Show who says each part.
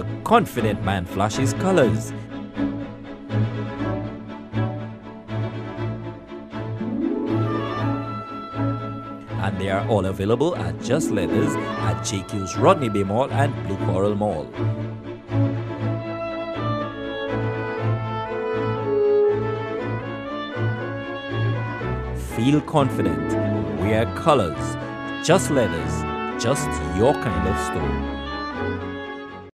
Speaker 1: the confident man flashes colors. And they are all available at Just Leathers at JQ's Rodney Bay Mall and Blue Coral Mall. Feel confident. Wear colors. Just Leathers. Just your kind of store.